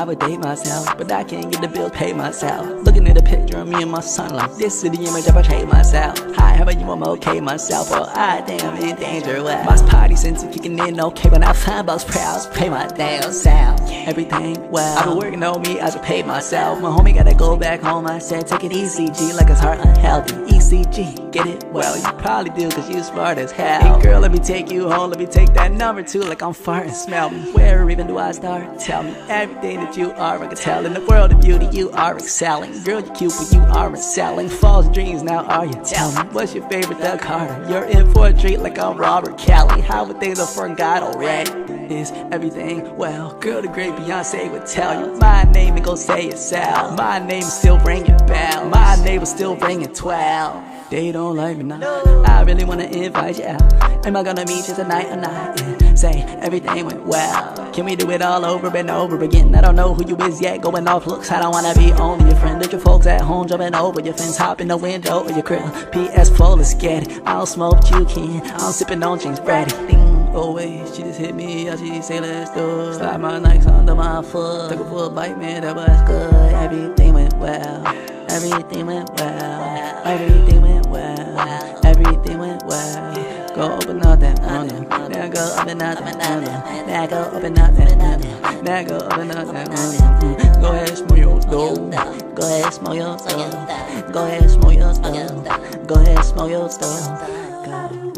I would date myself, but I can't get the bills paid myself. Looking at a picture of me and my son, like this is the image I portray myself. Hi, how about you? I'm okay myself, well, I damn in danger. Well, my party sense is kicking in, okay, but I find boss proud, pay my damn self. Everything well, I've been working on me, I should pay myself. My homie gotta go back home, I said, take it easy, G, like it's heart unhealthy. ECG, get it? Well, you probably do, cause you smart as hell. Hey, girl, let me take you home, let me take that number two, like I'm farting, smell me. Where even do I start? Tell me everything that you are, I can tell. In the world of beauty, you are excelling. Girl, you're cute, but you are excelling. False dreams, now are you? Tell me, what's your favorite Doug Carter? You're in for a treat like I'm Robert Kelly. How would things have forgot already? Is everything well? Girl, the great Beyonce would tell you. My name and go say it, Sal. My name still ringing bell. My name is still ringing 12. They don't like me now. I really wanna invite you out. Am I gonna meet you tonight or not? Yeah. Say everything went well. Can we do it all over and over again? I don't know who you is yet, going off looks. I don't wanna be only your friend. Let your folks at home jumping over your fence, hop in the window of your crib. PS4, let's get it. I don't smoke, you can. I'm sipping on James Brady. Oh wait, she just hit me, yeah, she say let's do. Slide my Nikes under my foot. Took a full bite, man, that was good. Well. Everything went well. Everything went well. Everything went well. Go open up that onion. Now go open up that onion. Now go open up that onion. Now go open up that onion. Go ahead, smoke your dough. Go ahead, smoke your stuff. Go ahead, smoke your stuff. Go ahead, smoke your stuff.